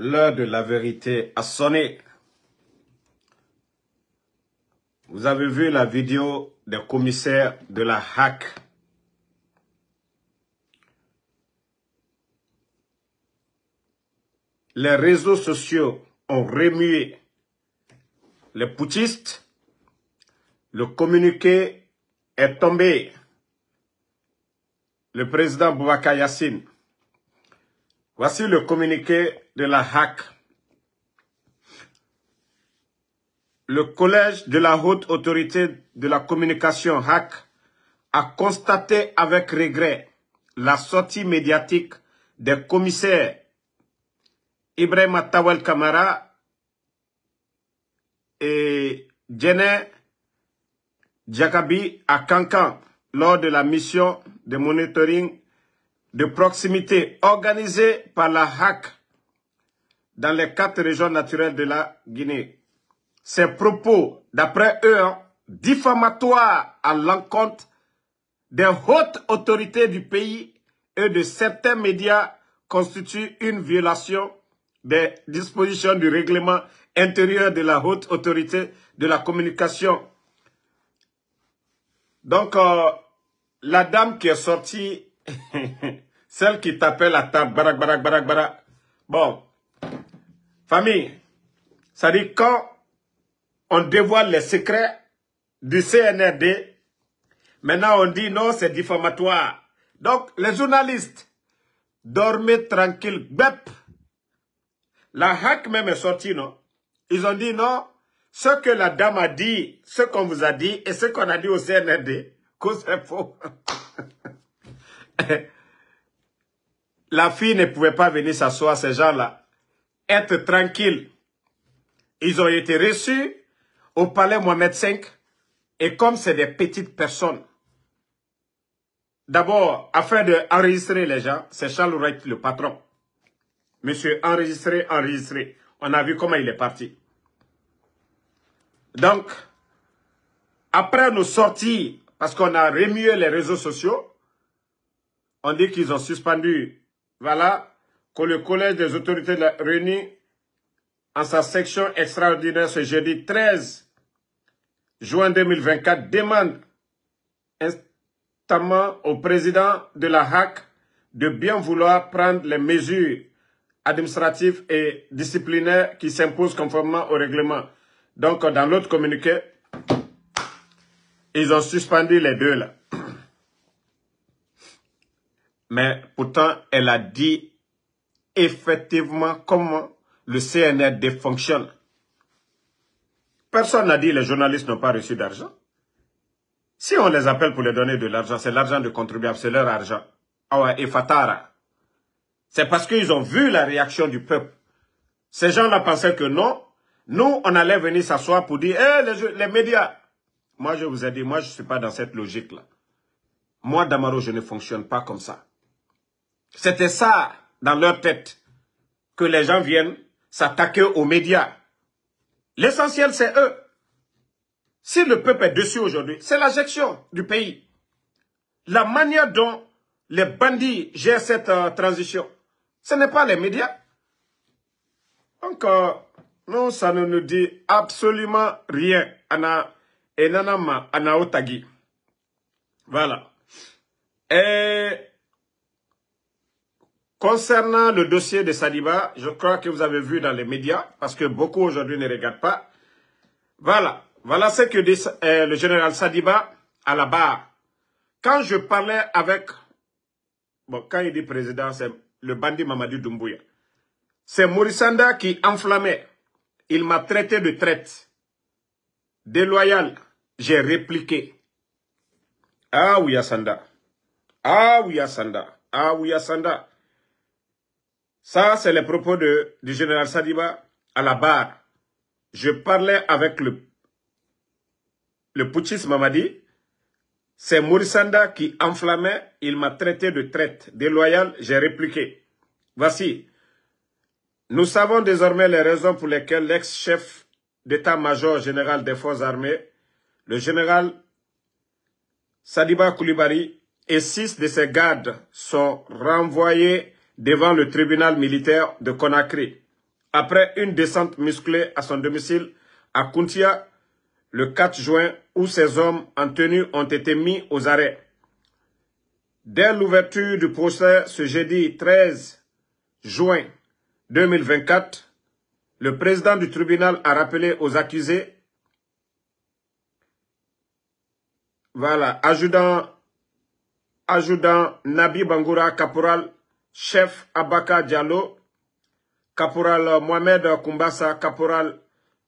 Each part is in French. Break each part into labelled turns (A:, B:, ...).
A: L'heure de la vérité a sonné. Vous avez vu la vidéo des commissaires de la HAC. Les réseaux sociaux ont remué les poutistes. Le communiqué est tombé. Le président Boubacar Yassine. Voici le communiqué de la HAC. Le collège de la haute autorité de la communication HAC a constaté avec regret la sortie médiatique des commissaires Ibrahim Tawel Kamara et Djene Djakabi à Kankan lors de la mission de monitoring de proximité organisée par la HAC dans les quatre régions naturelles de la Guinée. Ces propos, d'après eux, hein, diffamatoires à l'encontre des hautes autorités du pays et de certains médias constituent une violation des dispositions du règlement intérieur de la haute autorité de la communication. Donc, euh, la dame qui est sortie, celle qui t'appelle à table, barak, barak, barak, barak. Bon, famille, ça dit quand on dévoile les secrets du CNRD, maintenant on dit non, c'est diffamatoire. Donc, les journalistes, dormez tranquille, bep. La hack même est sortie, non? Ils ont dit non, ce que la dame a dit, ce qu'on vous a dit et ce qu'on a dit au CNRD, que c'est faux. La fille ne pouvait pas venir s'asseoir, ces gens-là. Être tranquille. Ils ont été reçus au palais Mohamed V. Et comme c'est des petites personnes, d'abord, afin d'enregistrer les gens, c'est Charles Wright, le patron. Monsieur, enregistré, enregistré. On a vu comment il est parti. Donc, après nos sorties, parce qu'on a remué les réseaux sociaux, on dit qu'ils ont suspendu, voilà, que le collège des autorités réunis en sa section extraordinaire ce jeudi 13 juin 2024 demande instamment au président de la HAC de bien vouloir prendre les mesures administratives et disciplinaires qui s'imposent conformément au règlement. Donc, dans l'autre communiqué, ils ont suspendu les deux là. Mais pourtant, elle a dit effectivement comment le CNRD fonctionne. Personne n'a dit que les journalistes n'ont pas reçu d'argent. Si on les appelle pour les donner de l'argent, c'est l'argent de contribuable, c'est leur argent. Ah et Fatara. C'est parce qu'ils ont vu la réaction du peuple. Ces gens-là pensaient que non. Nous, on allait venir s'asseoir pour dire, eh, les, les médias. Moi, je vous ai dit, moi, je ne suis pas dans cette logique-là. Moi, Damaro, je ne fonctionne pas comme ça. C'était ça, dans leur tête, que les gens viennent s'attaquer aux médias. L'essentiel, c'est eux. Si le peuple est dessus aujourd'hui, c'est la gestion du pays. La manière dont les bandits gèrent cette euh, transition, ce n'est pas les médias. Donc, non, ça ne nous dit absolument rien. Voilà. Et concernant le dossier de Sadiba, je crois que vous avez vu dans les médias, parce que beaucoup aujourd'hui ne regardent pas. Voilà. Voilà ce que dit euh, le général Sadiba à la barre. Quand je parlais avec, bon, quand il dit président, c'est le bandit Mamadou Doumbouya. C'est Morissanda qui enflammait. Il m'a traité de traite. Déloyal. J'ai répliqué. Ah oui, Asanda. Ah oui, Asanda. Ah oui, Asanda. Ça, c'est les propos du général Sadiba à la barre. Je parlais avec le, le putschiste Mamadi. C'est Morissanda qui enflammait. Il m'a traité de traite déloyale. J'ai répliqué. Voici. Nous savons désormais les raisons pour lesquelles l'ex-chef d'état-major général des forces armées, le général Sadiba Koulibaly et six de ses gardes sont renvoyés devant le tribunal militaire de Conakry. après une descente musclée à son domicile à Kuntia le 4 juin où ces hommes en tenue ont été mis aux arrêts. Dès l'ouverture du procès ce jeudi 13 juin 2024, le président du tribunal a rappelé aux accusés, voilà, ajudant, ajudant Nabi Bangoura, caporal, chef Abaka Diallo, caporal Mohamed Kumbasa, caporal,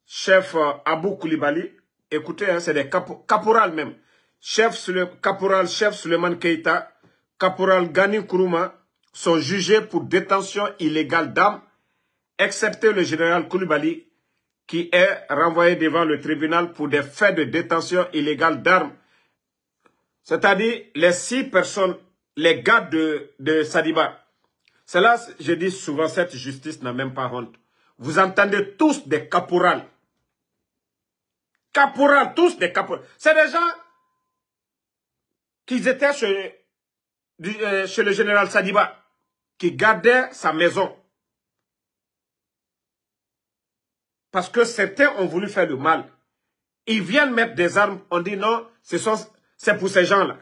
A: chef Abou Koulibaly, écoutez, hein, c'est des caporals même, chef, caporal, chef Suleiman Keita, caporal Gani Kourouma, sont jugés pour détention illégale d'armes excepté le général Koulibaly, qui est renvoyé devant le tribunal pour des faits de détention illégale d'armes. C'est-à-dire les six personnes, les gars de, de Sadiba. C'est là, je dis souvent, cette justice n'a même pas honte. Vous entendez tous des caporales. Caporales, tous des caporales. C'est des gens qui étaient chez, euh, chez le général Sadiba, qui gardaient sa maison. parce que certains ont voulu faire le mal. Ils viennent mettre des armes, on dit non, c'est pour ces gens-là.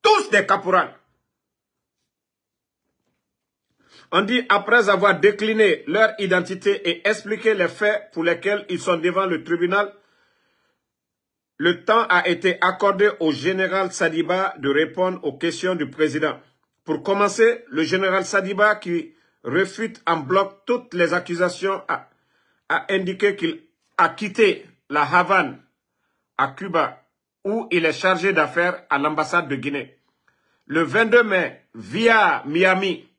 A: Tous des caporales. On dit, après avoir décliné leur identité et expliqué les faits pour lesquels ils sont devant le tribunal, le temps a été accordé au général Sadiba de répondre aux questions du président. Pour commencer, le général Sadiba qui refute en bloc toutes les accusations a a indiqué qu'il a quitté la Havane à Cuba où il est chargé d'affaires à l'ambassade de Guinée. Le 22 mai, via Miami,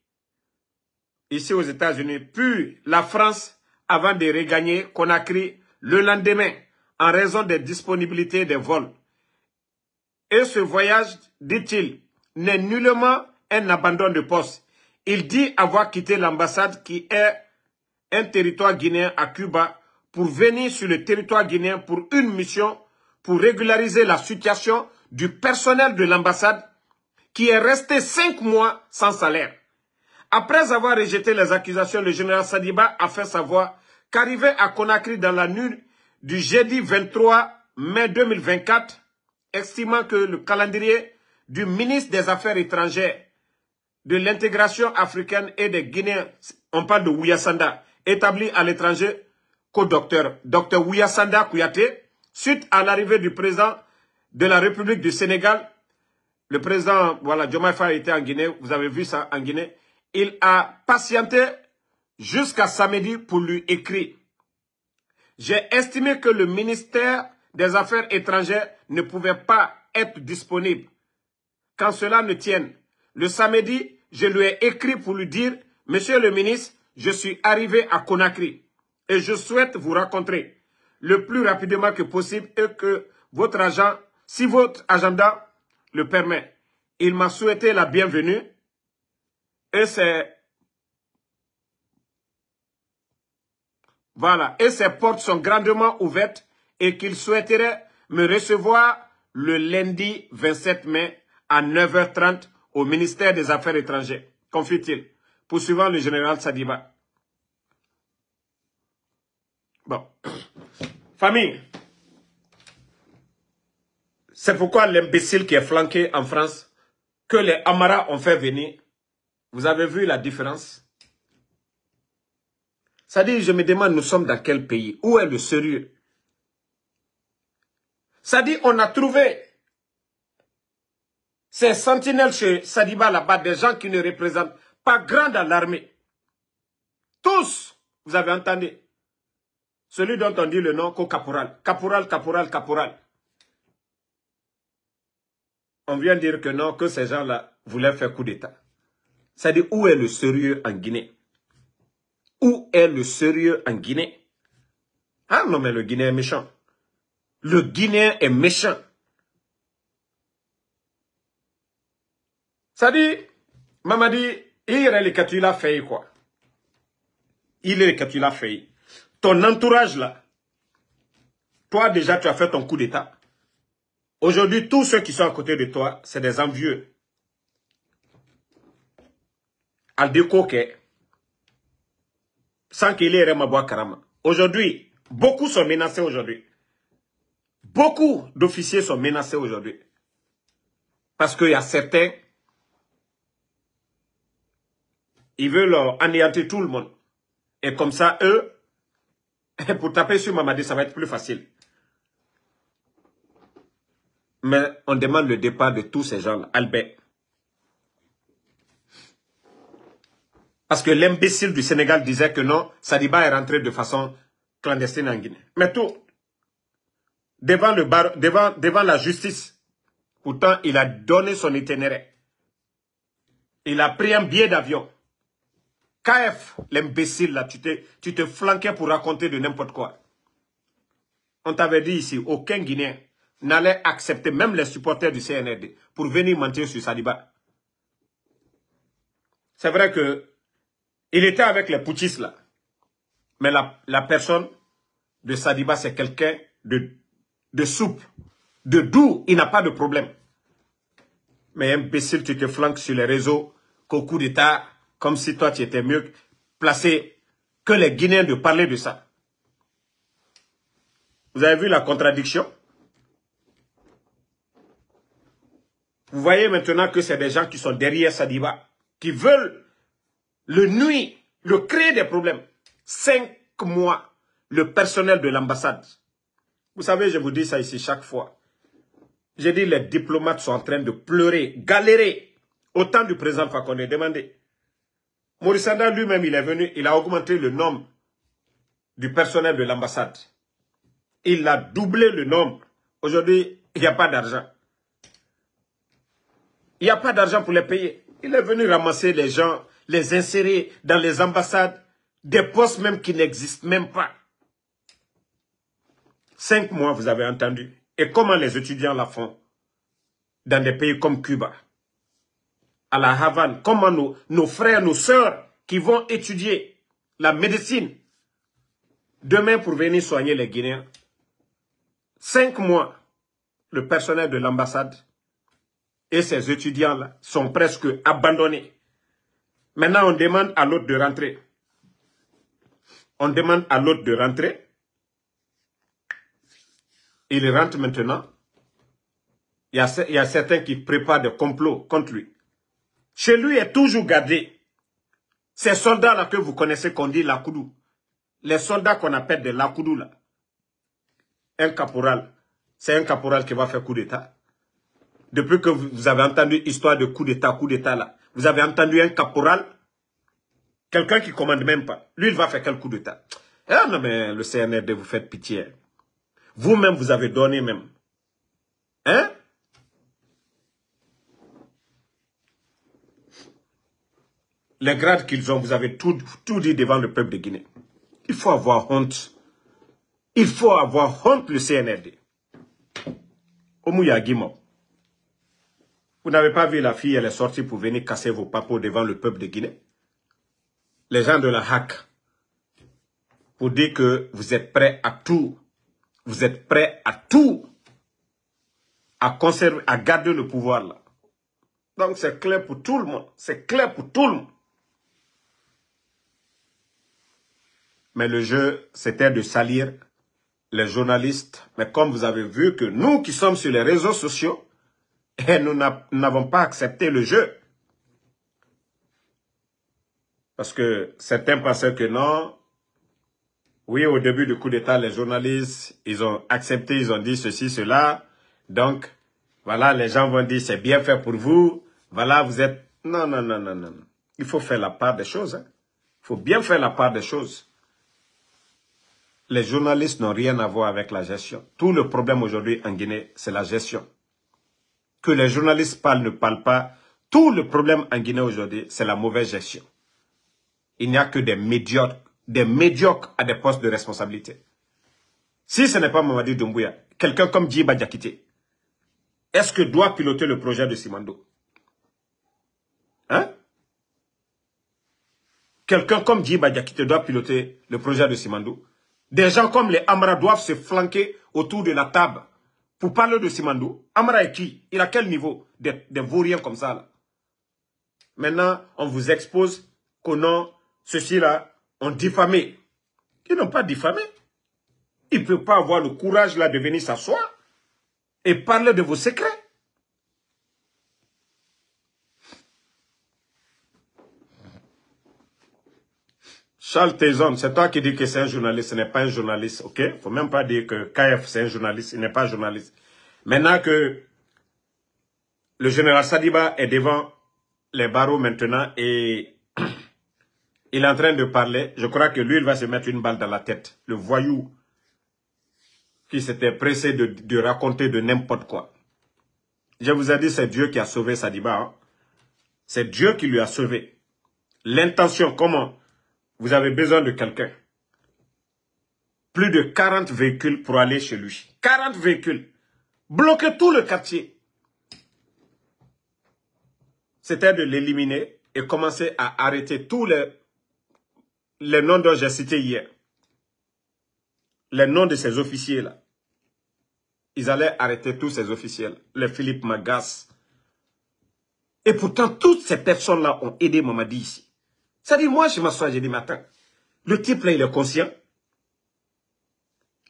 A: ici aux États-Unis, puis la France avant de regagner Conakry le lendemain en raison des disponibilités des vols. Et ce voyage, dit-il, n'est nullement un abandon de poste. Il dit avoir quitté l'ambassade qui est un territoire guinéen à Cuba pour venir sur le territoire guinéen pour une mission pour régulariser la situation du personnel de l'ambassade qui est resté cinq mois sans salaire. Après avoir rejeté les accusations, le général Sadiba a fait savoir qu'arrivé à Conakry dans la nuit du jeudi 23 mai 2024, estimant que le calendrier du ministre des Affaires étrangères, de l'intégration africaine et des Guinéens, on parle de Ouyasanda, établi à l'étranger co-docteur, docteur Ouyasanda Kouyaté, suite à l'arrivée du président de la République du Sénégal. Le président, voilà, Diomaye Faye était en Guinée, vous avez vu ça en Guinée. Il a patienté jusqu'à samedi pour lui écrire. J'ai estimé que le ministère des Affaires étrangères ne pouvait pas être disponible. Quand cela ne tienne, le samedi, je lui ai écrit pour lui dire, Monsieur le ministre, je suis arrivé à Conakry et je souhaite vous rencontrer le plus rapidement que possible et que votre agent, si votre agenda le permet. Il m'a souhaité la bienvenue et c'est Voilà, et ses portes sont grandement ouvertes et qu'il souhaiterait me recevoir le lundi 27 mai à 9h30 au ministère des Affaires étrangères. Confie-t-il poursuivant le général Sadiba. Bon. Famille. C'est pourquoi l'imbécile qui est flanqué en France, que les Amara ont fait venir, vous avez vu la différence? Ça dit, je me demande, nous sommes dans quel pays? Où est le sérieux? Ça dit, on a trouvé ces sentinelles chez Sadiba là-bas, des gens qui ne représentent pas grand dans l'armée. Tous, vous avez entendu? Celui dont on dit le nom, co-caporal. Caporal, caporal, caporal. On vient dire que non, que ces gens-là voulaient faire coup d'État. C'est-à-dire, où est le sérieux en Guinée? Où est le sérieux en Guinée? Ah non, mais le Guinéen est méchant. Le Guinéen est méchant. Ça dit, Mamadi, il y a que tu l'as fait quoi Il est que tu l'as fait. Ton entourage là, toi déjà tu as fait ton coup d'état. Aujourd'hui, tous ceux qui sont à côté de toi, c'est des envieux. Al que sans qu'il ait Remaboua Karama. Aujourd'hui, beaucoup sont menacés aujourd'hui. Beaucoup d'officiers sont menacés aujourd'hui. Parce qu'il y a certains, ils veulent anéantir tout le monde. Et comme ça, eux, pour taper sur Mamadi, ça va être plus facile. Mais on demande le départ de tous ces gens-là. Albert. Parce que l'imbécile du Sénégal disait que non, Sadiba est rentré de façon clandestine en Guinée. Mais tout, devant, le devant, devant la justice, pourtant il a donné son itinéraire. Il a pris un billet d'avion. KF, l'imbécile là, tu te, tu te flanquais pour raconter de n'importe quoi. On t'avait dit ici, aucun Guinéen n'allait accepter, même les supporters du CNRD, pour venir mentir sur Sadiba. C'est vrai que il était avec les poutistes là. Mais la, la personne de Sadiba, c'est quelqu'un de, de souple, de doux. Il n'a pas de problème. Mais imbécile, tu te flanques sur les réseaux qu'au coup d'État, comme si toi tu étais mieux placé que les Guinéens de parler de ça. Vous avez vu la contradiction? Vous voyez maintenant que c'est des gens qui sont derrière Sadiba, qui veulent le nuit, le créer des problèmes. Cinq mois, le personnel de l'ambassade. Vous savez, je vous dis ça ici chaque fois. J'ai dit les diplomates sont en train de pleurer, galérer. Au temps du président Fakonde, demandez. Maurice lui-même, il est venu, il a augmenté le nombre du personnel de l'ambassade. Il a doublé le nombre. Aujourd'hui, il n'y a pas d'argent. Il n'y a pas d'argent pour les payer. Il est venu ramasser les gens, les insérer dans les ambassades, des postes même qui n'existent même pas. Cinq mois, vous avez entendu. Et comment les étudiants la font dans des pays comme Cuba, à la Havane, comment nos, frères, nos sœurs qui vont étudier la médecine demain pour venir soigner les Guinéens? Cinq mois, le personnel de l'ambassade et ces étudiants-là sont presque abandonnés. Maintenant, on demande à l'autre de rentrer. On demande à l'autre de rentrer. Il rentre maintenant. Il y, a, il certains qui préparent des complots contre lui. Chez lui est toujours gardé. Ces soldats-là que vous connaissez qu'on dit Lakoudou. Les soldats qu'on appelle des Lakoudou là. Un caporal. C'est un caporal qui va faire coup d'état depuis que vous avez entendu histoire de coup d'État, coup d'État là, vous avez entendu un caporal, quelqu'un qui commande même pas. Lui, il va faire quel coup d'État? Ah non, mais le CNRD, vous faites pitié. Vous-même, vous avez donné même. Hein? Les grades qu'ils ont, vous avez tout, tout dit devant le peuple de Guinée. Il faut avoir honte. Il faut avoir honte, le CNRD. Vous n'avez pas vu la fille, elle est sortie pour venir casser vos papos devant le peuple de Guinée? Les gens de la HAC, pour dire que vous êtes prêts à tout. Vous êtes prêts à tout. À conserver, à garder le pouvoir là. Donc c'est clair pour tout le monde. C'est clair pour tout le monde. Mais le jeu, c'était de salir les journalistes. Mais comme vous avez vu que nous qui sommes sur les réseaux sociaux, et nous n'avons pas accepté le jeu. Parce que certains pensaient que non. Oui, au début du coup d'État, les journalistes, ils ont accepté, ils ont dit ceci, cela. Donc, voilà, les gens vont dire, c'est bien fait pour vous. Voilà, vous êtes... Non, non, non, non, non. Il faut faire la part des choses. Hein. Il faut bien faire la part des choses. Les journalistes n'ont rien à voir avec la gestion. Tout le problème aujourd'hui en Guinée, c'est la gestion que les journalistes parlent, ne parlent pas. Tout le problème en Guinée aujourd'hui, c'est la mauvaise gestion. Il n'y a que des médiocres, des médiocres à des postes de responsabilité. Si ce n'est pas Mamadi Doumbouya, quelqu'un comme Djiba Diakité, est-ce que doit piloter le projet de Simando? Hein? Quelqu'un comme Djiba Diakité doit piloter le projet de Simando? Des gens comme les Amra doivent se flanquer autour de la table pour parler de Simandou, Amara est qui? Il a quel niveau? Des, des vauriens comme ça là Maintenant, on vous expose qu'au nom, ceci là, ont diffamé, qui n'ont pas diffamé. Ils ne peuvent pas avoir le courage là de venir s'asseoir et parler de vos secrets. Charles Tezon, c'est toi qui dis que c'est un journaliste, ce n'est pas un journaliste, ok? Il ne faut même pas dire que KF c'est un journaliste, il n'est pas journaliste. Maintenant que le général Sadiba est devant les barreaux maintenant et il est en train de parler, je crois que lui, il va se mettre une balle dans la tête. Le voyou qui s'était pressé de, raconter de n'importe quoi. Je vous ai dit, c'est Dieu qui a sauvé Sadiba. Hein. C'est Dieu qui lui a sauvé. L'intention, comment Vous avez besoin de quelqu'un. Plus de 40 véhicules pour aller chez lui. 40 véhicules. Bloquer tout le quartier. C'était de l'éliminer et commencer à arrêter tous les, les noms dont j'ai cités hier. Les noms de ces officiers-là ils allaient arrêter tous ces officiels, les Philippe Magas. Et pourtant, toutes ces personnes-là ont aidé Mamadi ici. C'est-à-dire, moi, je m'assois jeudi matin. Le type-là, il est conscient.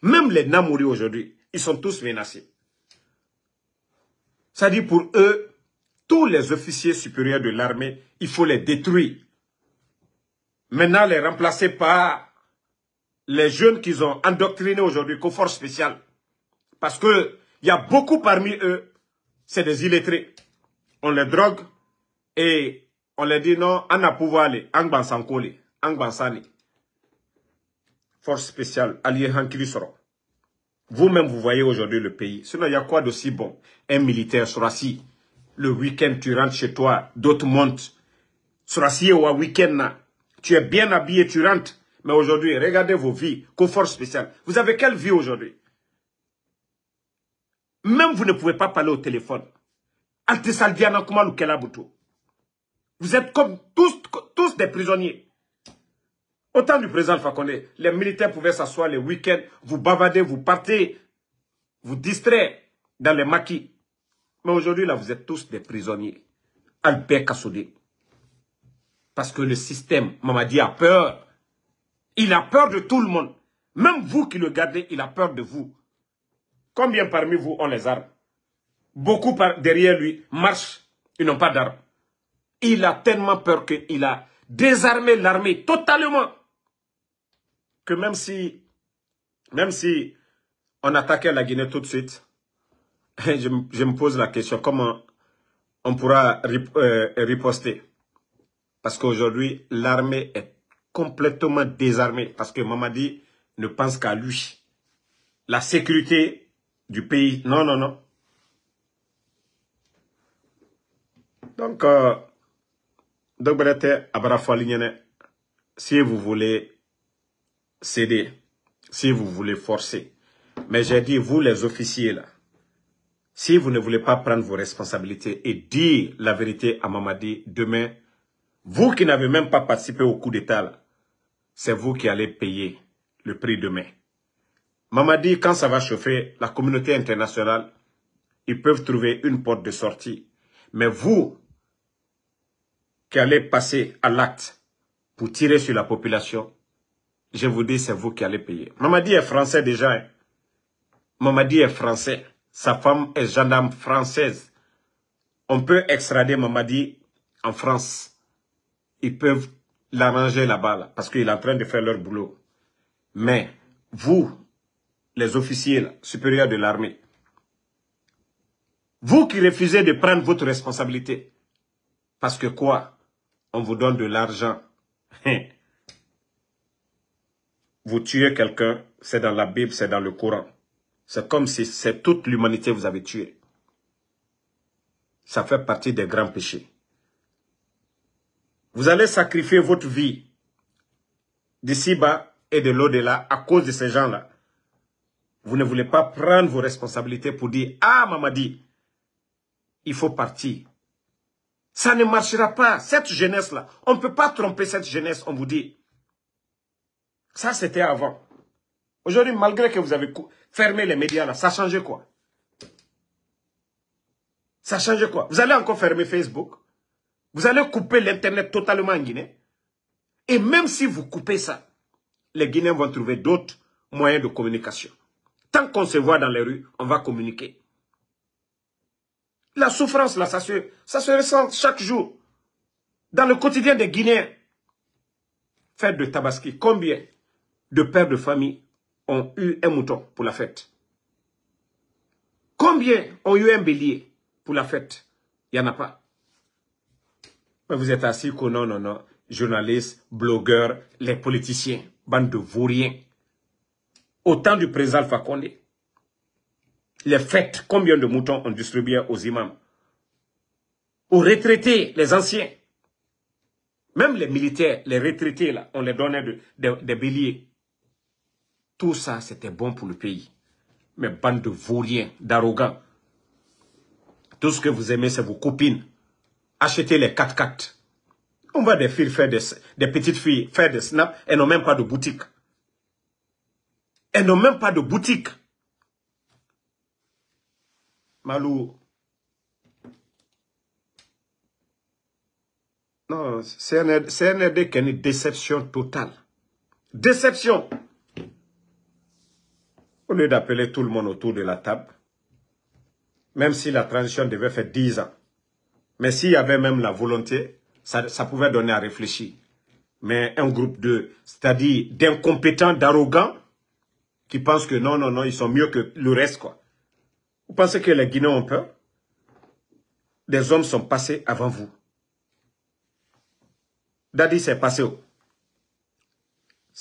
A: Même les Namouri aujourd'hui, ils sont tous menacés. C'est-à-dire, pour eux, tous les officiers supérieurs de l'armée, il faut les détruire. Maintenant, les remplacer par les jeunes qu'ils ont endoctrinés aujourd'hui qu'aux forces spéciales. Parce qu'il y a beaucoup parmi eux, c'est des illettrés. On les drogue et on leur dit non, on a pouvoir aller, Angbansankole, Angbansani. Force spéciale, allié Hankilisoro. Vous-même, vous voyez aujourd'hui le pays. Sinon, il y a quoi d'aussi bon? Un militaire sera assis. Le week-end, tu rentres chez toi, d'autres montent. Sera assis au week-end, tu es bien habillé, tu rentres. Mais aujourd'hui, regardez vos vies, force spéciale. Vous avez quelle vie aujourd'hui? Même vous ne pouvez pas parler au téléphone. Vous êtes comme tous, tous des prisonniers. Au temps du président Fakonde, les militaires pouvaient s'asseoir les week-ends, vous bavardez, vous partez, vous distraire dans les maquis. Mais aujourd'hui, là, vous êtes tous des prisonniers. Albert Kassoudé. Parce que le système, Mamadi a peur. Il a peur de tout le monde. Même vous qui le gardez, il a peur de vous. Combien parmi vous ont les armes? Beaucoup derrière lui marchent, ils n'ont pas d'armes. Il a tellement peur qu'il a désarmé l'armée totalement. Que même si, même si on attaquait la Guinée tout de suite, je, me pose la question, comment on pourra euh, riposter? Parce qu'aujourd'hui, l'armée est complètement désarmée. Parce que Mamadi ne pense qu'à lui. La sécurité du pays. Non, non, non. Donc, euh, si vous voulez céder, si vous voulez forcer, mais j'ai dit, vous les officiers là, si vous ne voulez pas prendre vos responsabilités et dire la vérité à Mamadi demain, vous qui n'avez même pas participé au coup d'État, c'est vous qui allez payer le prix demain. Mamadi, quand ça va chauffer, la communauté internationale, ils peuvent trouver une porte de sortie. Mais vous, qui allez passer à l'acte pour tirer sur la population, je vous dis, c'est vous qui allez payer. Mamadi est français déjà. Hein. Mamadi est français. Sa femme est gendarme française. On peut extrader Mamadi en France. Ils peuvent l'arranger là-bas, parce qu'il est en train de faire leur boulot. Mais vous, les officiers supérieurs de l'armée. Vous qui refusez de prendre votre responsabilité, parce que quoi? On vous donne de l'argent. Hein. Vous tuez quelqu'un, c'est dans la Bible, c'est dans le Coran. C'est comme si c'est toute l'humanité vous avez tué. Ça fait partie des grands péchés. Vous allez sacrifier votre vie d'ici-bas et de l'au-delà à cause de ces gens-là. Vous ne voulez pas prendre vos responsabilités pour dire, ah Mamadi, il faut partir. Ça ne marchera pas. Cette jeunesse-là, on ne peut pas tromper cette jeunesse, on vous dit. Ça, c'était avant. Aujourd'hui, malgré que vous avez fermé les médias, là, ça a changé quoi? Ça a changé quoi? Vous allez encore fermer Facebook? Vous allez couper l'Internet totalement en Guinée? Et même si vous coupez ça, les Guinéens vont trouver d'autres moyens de communication. Tant qu'on se voit dans les rues, on va communiquer. La souffrance, là, ça se, ça se ressent chaque jour. Dans le quotidien des Guinéens. Fête de Tabaski, combien de pères de famille ont eu un mouton pour la fête? Combien ont eu un bélier pour la fête? Il n'y en a pas. Mais vous êtes assis que non, non, non. Journalistes, blogueurs, les politiciens, bande de vauriens. Au temps du président Fakonde, les fêtes, combien de moutons ont distribué aux imams Aux retraités, les anciens. Même les militaires, les retraités, là, on les donnait des béliers. Tout ça, c'était bon pour le pays. Mais bande de vauriens, d'arrogants. Tout ce que vous aimez, c'est vos copines. Achetez les 4x4. On va des filles faire des, des petites filles faire des snaps. Elles n'ont même pas de boutique. Elles n'ont même pas de boutique. Malou. Non, c'est une déception totale. Déception. Au lieu d'appeler tout le monde autour de la table, même si la transition devait faire 10 ans, mais s'il y avait même la volonté, ça, ça pouvait donner à réfléchir. Mais un groupe de, c'est-à-dire d'incompétents, d'arrogants, qui pensent que non, non, non, ils sont mieux que le reste, quoi. Vous pensez que les Guinéens ont peur? Des hommes sont passés avant vous. Dadi s'est passé où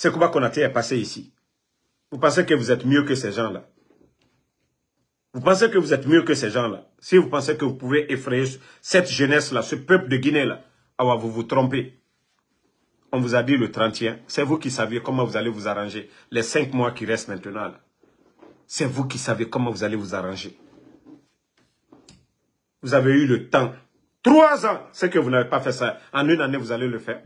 A: qu'on a est passé ici. Vous pensez que vous êtes mieux que ces gens-là? Vous pensez que vous êtes mieux que ces gens-là? Si vous pensez que vous pouvez effrayer cette jeunesse-là, ce peuple de Guinée-là, alors vous vous trompez. On vous a dit le 31, c'est vous qui saviez comment vous allez vous arranger les cinq mois qui restent maintenant. C'est vous qui savez comment vous allez vous arranger. Vous avez eu le temps. Trois ans, c'est que vous n'avez pas fait ça. En une année, vous allez le faire.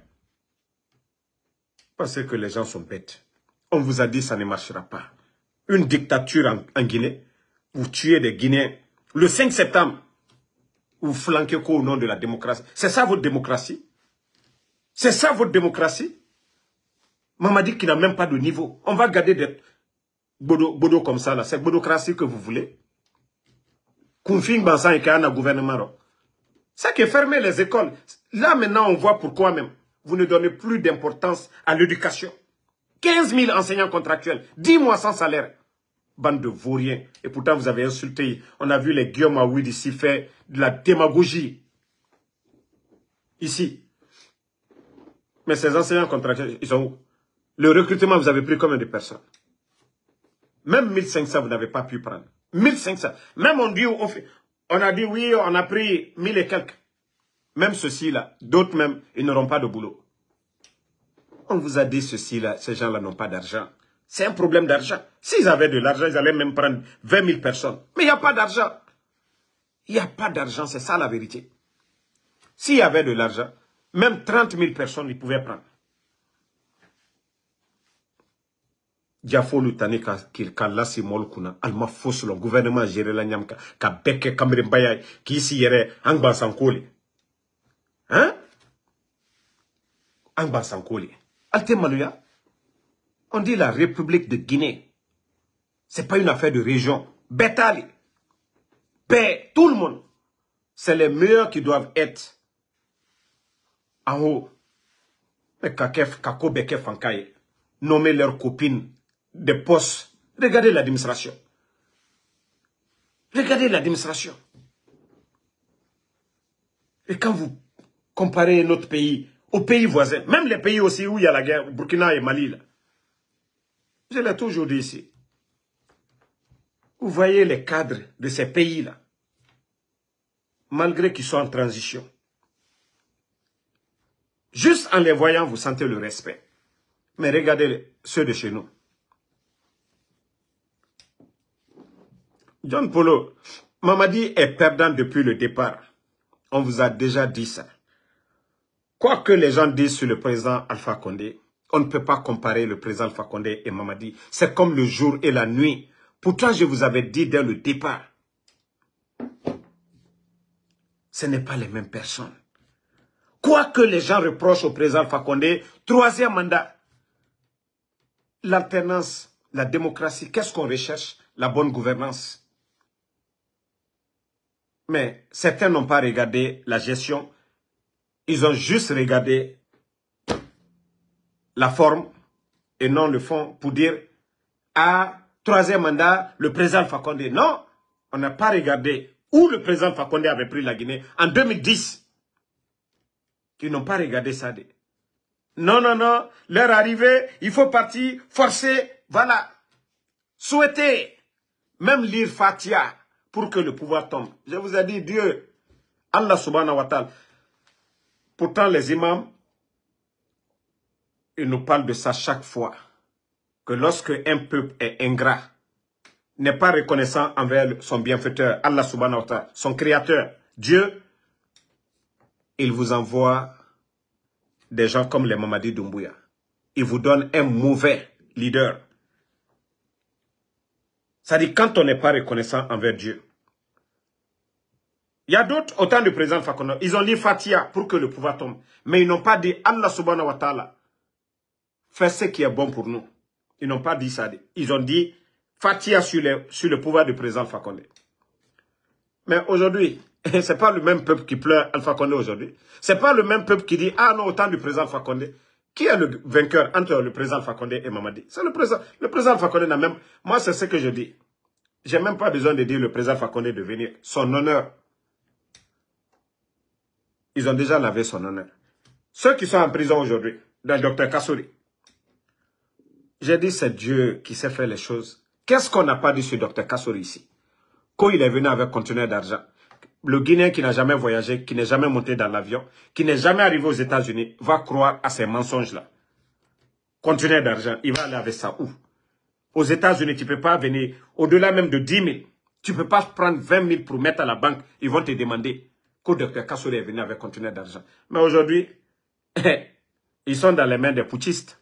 A: Parce que les gens sont bêtes. On vous a dit ça ne marchera pas. Une dictature en, Guinée, vous tuez des Guinéens. Le 5 septembre, vous flanquez quoi au nom de la démocratie? C'est ça votre démocratie? C'est ça votre démocratie? Mamadi qui n'a même pas de niveau. On va garder des bodo, comme ça là. C'est bodocratie que vous voulez Koufing Bansan et un gouvernement. C'est que fermer les écoles. Là maintenant on voit pourquoi même. Vous ne donnez plus d'importance à l'éducation. 15 000 enseignants contractuels, 10 mois sans salaire. Bande de vauriens. Et pourtant, vous avez insulté. On a vu les Guillaume Aouid ici faire de la démagogie. Ici. Mais ces enseignants contractuels, ils sont où? Le recrutement, vous avez pris combien de personnes? Même 1500, vous n'avez pas pu prendre. 1500. Même on dit, on, a dit oui, on a pris 1000 et quelques. Même ceux-ci-là, d'autres même, ils n'auront pas de boulot. On vous a dit ceci, là, ces gens-là n'ont pas d'argent. C'est un problème d'argent. S'ils avaient de l'argent, ils allaient même prendre 20 000 personnes. Mais il n'y a pas d'argent. Il n'y a pas d'argent, c'est ça la vérité. S'il y avait de l'argent, même 30 000 personnes, ils pouvaient prendre. Diafo lutani ka ka lasi mol kuna alma le gouvernement géré la nyamka ka beke kamre mbaya ki si yere angba sankoli hein? Angba sankoli on dit la République de Guinée. C'est pas une affaire de région. Bétali. Paix, tout le monde. C'est les meilleurs qui doivent être en haut. Mais Beke Fankaye, nommer leurs copines des postes. Regardez l'administration. Regardez l'administration. Et quand vous comparez notre pays aux pays voisins, même les pays aussi où il y a la guerre, Burkina et Mali, là. Je l'ai toujours dit ici. Vous voyez les cadres de ces pays-là, malgré qu'ils soient en transition. Juste en les voyant, vous sentez le respect. Mais regardez ceux de chez nous. John Polo, Mamadi est perdant depuis le départ. On vous a déjà dit ça. Quoi que les gens disent sur le président Alpha Condé, on ne peut pas comparer le président Alpha Condé et Mamadi. C'est comme le jour et la nuit. Pourtant, je vous avais dit dès le départ, ce n'est pas les mêmes personnes. Quoi que les gens reprochent au président Fakonde, troisième mandat, l'alternance, la démocratie, qu'est-ce qu'on recherche? La bonne gouvernance. Mais certains n'ont pas regardé la gestion, ils ont juste regardé la forme et non le fond pour dire à troisième mandat, le président Fakonde. Non, on n'a pas regardé où le président Fakonde avait pris la Guinée en 2010. Ils n'ont pas regardé ça. Non, non, non, leur arrivée, il faut partir, forcer, voilà. Souhaiter, même lire Fatia pour que le pouvoir tombe. Je vous ai dit, Dieu, Allah subhanahu wa ta'ala. Pourtant, les imams, ils nous parlent de ça chaque fois. Que lorsque un peuple est ingrat, n'est pas reconnaissant envers son bienfaiteur, Allah subhanahu wa ta'ala, son créateur, Dieu, il vous envoie des gens comme les Mamadi Doumbouya. Il vous donne un mauvais leader. Ça dit quand on n'est pas reconnaissant envers Dieu. Il y a d'autres, autant de présidents Fakono, ils ont dit Fatia pour que le pouvoir tombe. Mais ils n'ont pas dit Allah subhanahu wa ta'ala, fais ce qui est bon pour nous. Ils n'ont pas dit ça. Ils ont dit Fatia sur, le pouvoir du président Fakonde. Mais aujourd'hui, ce n'est pas le même peuple qui pleure Alpha Condé aujourd'hui. Ce n'est pas le même peuple qui dit Ah non, autant du président Fakonde. Qui est le vainqueur entre le président Fakonde et Mamadi? C'est le président. Le président Fakonde même. Moi, c'est ce que je dis. J'ai même pas besoin de dire le président Fakonde de venir. Son honneur ils ont déjà lavé son honneur. Ceux qui sont en prison aujourd'hui, dans le docteur Kassouri, j'ai dit c'est Dieu qui sait faire les choses. Qu'est-ce qu'on n'a pas dit sur docteur Kassouri ici? Quand il est venu avec conteneur d'argent, le Guinéen qui n'a jamais voyagé, qui n'est jamais monté dans l'avion, qui n'est jamais arrivé aux États-Unis, va croire à ces mensonges-là. Conteneur d'argent, il va aller avec ça où? Aux États-Unis, tu ne peux pas venir au-delà même de 10 000. Tu ne peux pas prendre 20 000 pour mettre à la banque. Ils vont te demander que docteur Kassouri est venu avec conteneur d'argent. Mais aujourd'hui, ils sont dans les mains des putschistes.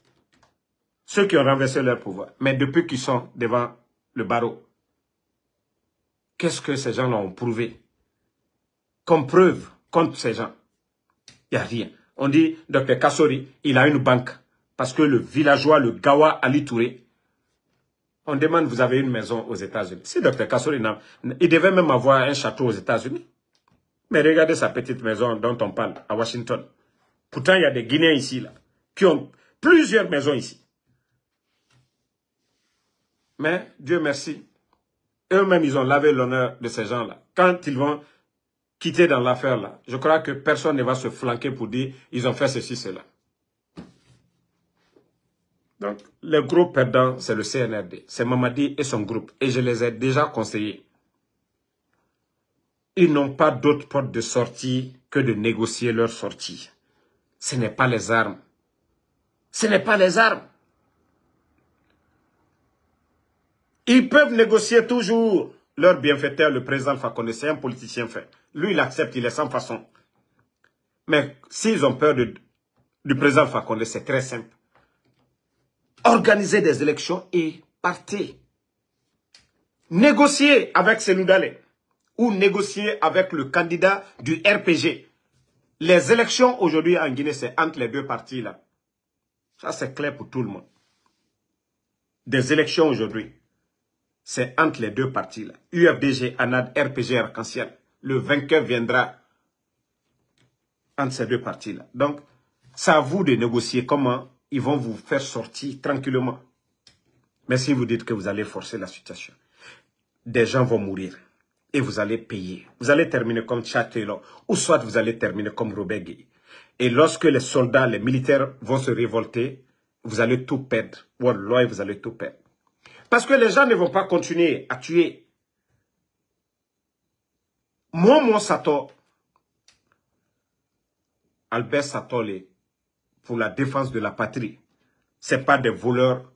A: Ceux qui ont renversé leur pouvoir. Mais depuis qu'ils sont devant le barreau, qu'est-ce que ces gens-là ont prouvé? Comme preuve contre ces gens. Il n'y a rien. On dit, docteur Kassori, il a une banque. Parce que le villageois, le Gawa Ali Touré, on demande, vous avez une maison aux États-Unis. Si docteur Kassori, il devait même avoir un château aux États-Unis. Mais regardez sa petite maison dont on parle à Washington. Pourtant, il y a des Guinéens ici, là, qui ont plusieurs maisons ici. Mais, Dieu merci, eux-mêmes, ils ont lavé l'honneur de ces gens-là. Quand ils vont quitter dans l'affaire, là, je crois que personne ne va se flanquer pour dire ils ont fait ceci, cela. Donc, le gros perdant, c'est le CNRD. C'est Mamadi et son groupe. Et je les ai déjà conseillés ils n'ont pas d'autre porte de sortie que de négocier leur sortie. Ce n'est pas les armes. Ce n'est pas les armes. Ils peuvent négocier toujours leur bienfaiteur, le président Fakonde. C'est un politicien fait. Lui, il accepte, il est sans façon. Mais s'ils ont peur du président Fakonde, c'est très simple. Organiser des élections et partez. Négocier avec Sénoudalé ou négocier avec le candidat du RPG. Les élections aujourd'hui en Guinée, c'est entre les deux partis là. Ça, c'est clair pour tout le monde. Des élections aujourd'hui, c'est entre les deux partis là. UFDG, ANAD, RPG, Arc-en-Ciel. Le vainqueur viendra entre ces deux partis là. Donc, c'est à vous de négocier comment ils vont vous faire sortir tranquillement. Mais si vous dites que vous allez forcer la situation, des gens vont mourir et vous allez payer. Vous allez terminer comme Châtellon, ou soit vous allez terminer comme Robegui. Et lorsque les soldats, les militaires vont se révolter, vous allez tout perdre. Wallah, vous allez tout perdre. Parce que les gens ne vont pas continuer à tuer. Moi, mon Sato, Albert Satole, pour la défense de la patrie, c'est pas des voleurs.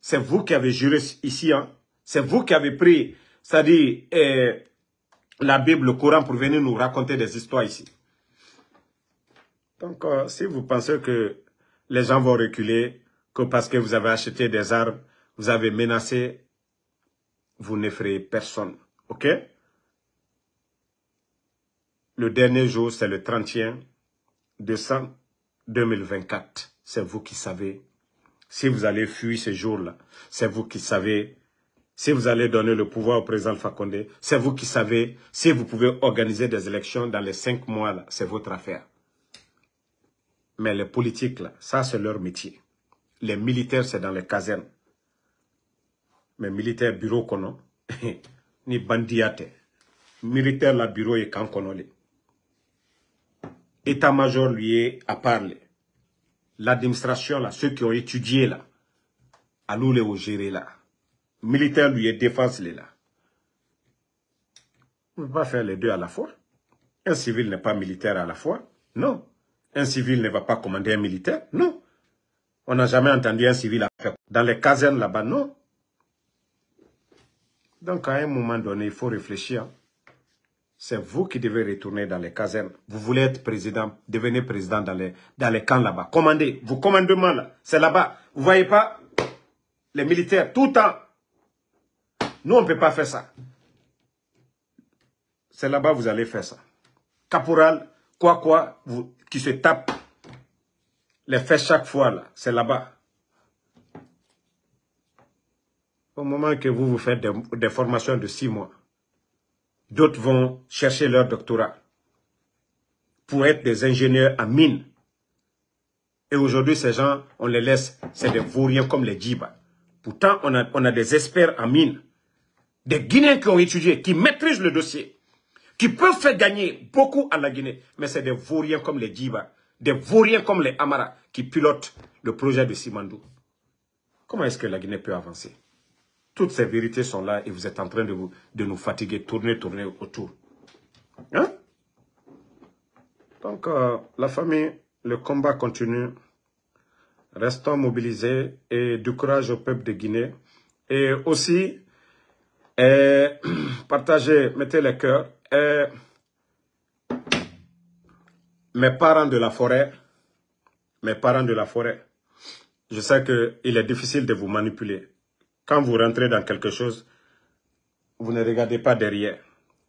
A: C'est vous qui avez juré ici, hein. C'est vous qui avez pris c'est-à-dire eh, la Bible, le Coran pour venir nous raconter des histoires ici. Donc, euh, si vous pensez que les gens vont reculer, que parce que vous avez acheté des armes, vous avez menacé, vous n'effrayez personne. OK? Le dernier jour, c'est le 31. décembre 2024. C'est vous qui savez. Si vous allez fuir ce jour-là, c'est vous qui savez. Si vous allez donner le pouvoir au président Fakonde, c'est vous qui savez. Si vous pouvez organiser des élections dans les cinq mois, c'est votre affaire. Mais les politiques, là, ça c'est leur métier. Les militaires, c'est dans les casernes. Mais militaires, bureau kono, ni bandiate. Militaire, la bureau est quand État-major, lui, a parlé. L'administration, là, ceux qui ont étudié, là, à nous les gérer, là. Militaire, lui, est défense, là. On ne peut pas faire les deux à la fois. Un civil n'est pas militaire à la fois. Non. Un civil ne va pas commander un militaire. Non. On n'a jamais entendu un civil faire. Dans les casernes là-bas, non. Donc, à un moment donné, il faut réfléchir. C'est vous qui devez retourner dans les casernes. Vous voulez être président, devenez président dans les, dans les camps là-bas. Commandez. Vos commandements là, c'est là-bas. Vous voyez pas les militaires tout le temps. Nous, on ne peut pas faire ça. C'est là-bas vous allez faire ça. Caporal, quoi quoi, qui se tape les fesses chaque fois là, c'est là-bas. Au moment que vous vous faites des formations de six mois, D'autres vont chercher leur doctorat pour être des ingénieurs en mine. Et aujourd'hui, ces gens, on les laisse, c'est des vauriens comme les djibas. Pourtant, on a, on des experts en mine, des Guinéens qui ont étudié, qui maîtrisent le dossier, qui peuvent faire gagner beaucoup à la Guinée. Mais c'est des vauriens comme les djibas, des vauriens comme les Amara, qui pilotent le projet de Simandou. Comment est-ce que la Guinée peut avancer? Toutes ces vérités sont là et vous êtes en train de, vous, de nous fatiguer, tourner, tourner autour. Hein? Donc, euh, la famille, le combat continue. Restons mobilisés et du courage au peuple de Guinée. Et aussi, partagez, mettez le cœur. mes parents de la forêt, mes parents de la forêt, je sais qu'il est difficile de vous manipuler. Quand vous rentrez dans quelque chose, vous ne regardez pas derrière.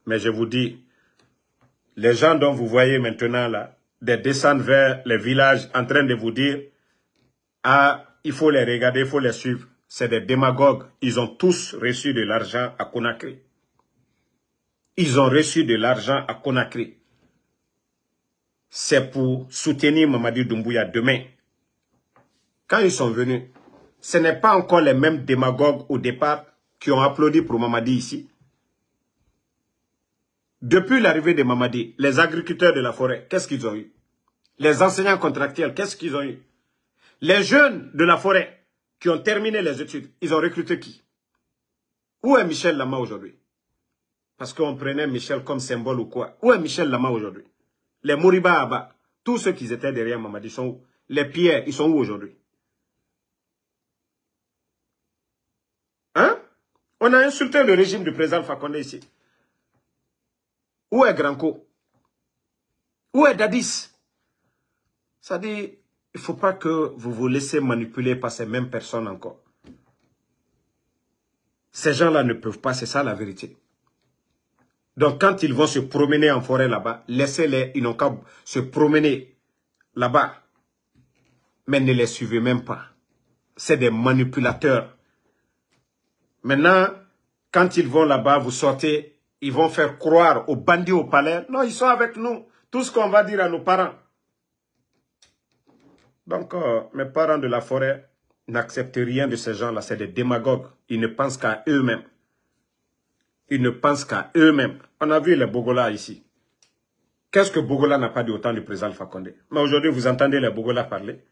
A: Mais je vous dis, les gens dont vous voyez maintenant là, descendre vers les villages en train de vous dire, ah, il faut les regarder, il faut les suivre. C'est des démagogues. Ils ont tous reçu de l'argent à Conakry. Ils ont reçu de l'argent à Conakry. C'est pour soutenir Mamadi Doumbouya demain. Quand ils sont venus, ce n'est pas encore les mêmes démagogues au départ qui ont applaudi pour Mamadi ici. Depuis l'arrivée de Mamadi, les agriculteurs de la forêt, qu'est-ce qu'ils ont eu? Les enseignants contractuels, qu'est-ce qu'ils ont eu? Les jeunes de la forêt qui ont terminé les études, ils ont recruté qui? Où est Michel Lama aujourd'hui? Parce qu'on prenait Michel comme symbole ou quoi? Où est Michel Lama aujourd'hui? Les Moriba Abba, tous ceux qui étaient derrière Mamadi sont où? Les pierres, ils sont où aujourd'hui? On a insulté le régime du président Fakonde ici. Où est Granco? Où est Dadis? Ça dit, il ne faut pas que vous vous laissez manipuler par ces mêmes personnes encore. Ces gens-là ne peuvent pas, c'est ça la vérité. Donc quand ils vont se promener en forêt là-bas, laissez-les, ils n'ont qu'à se promener là-bas. Mais ne les suivez même pas. C'est des manipulateurs. Maintenant, quand ils vont là-bas, vous sortez, ils vont faire croire aux bandits au palais. Non, ils sont avec nous. Tout ce qu'on va dire à nos parents. Donc, euh, mes parents de la forêt n'acceptent rien de ces gens-là. C'est des démagogues. Ils ne pensent qu'à eux-mêmes. Ils ne pensent qu'à eux-mêmes. On a vu les Bogola ici. Qu'est-ce que Bogola n'a pas dit autant du président Fakonde Mais aujourd'hui, vous entendez les Bogola parler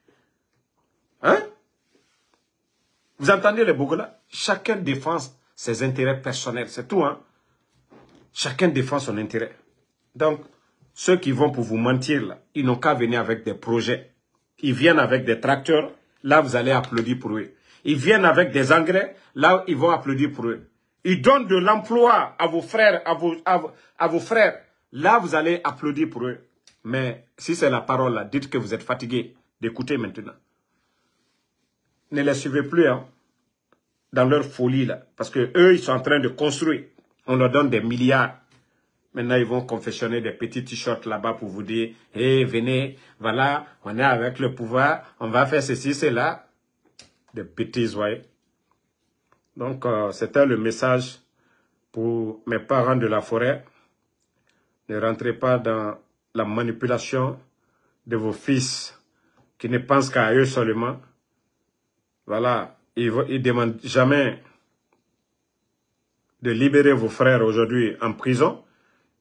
A: Hein? Vous entendez les Bogola? Chacun défend ses intérêts personnels, c'est tout. Hein? Chacun défend son intérêt. Donc, ceux qui vont pour vous mentir, là, ils n'ont qu'à venir avec des projets. Ils viennent avec des tracteurs, là vous allez applaudir pour eux. Ils viennent avec des engrais, là ils vont applaudir pour eux. Ils donnent de l'emploi à vos frères, à vos, frères, là vous allez applaudir pour eux. Mais si c'est la parole, là, dites que vous êtes fatigué d'écouter maintenant. Ne les suivez plus, hein, dans leur folie, là. Parce que eux, ils sont en train de construire. On leur donne des milliards. Maintenant, ils vont confectionner des petits t-shirts là-bas pour vous dire, hé, venez, voilà, on est avec le pouvoir, on va faire ceci, cela. Des petits, voyez. Donc, euh, c'était le message pour mes parents de la forêt. Ne rentrez pas dans la manipulation de vos fils qui ne pensent qu'à eux seulement. Voilà, ils ne demandent jamais de libérer vos frères aujourd'hui en prison.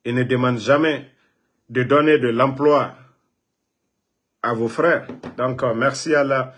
A: Ils ne demandent jamais de donner de l'emploi à vos frères. Donc, euh, merci à la...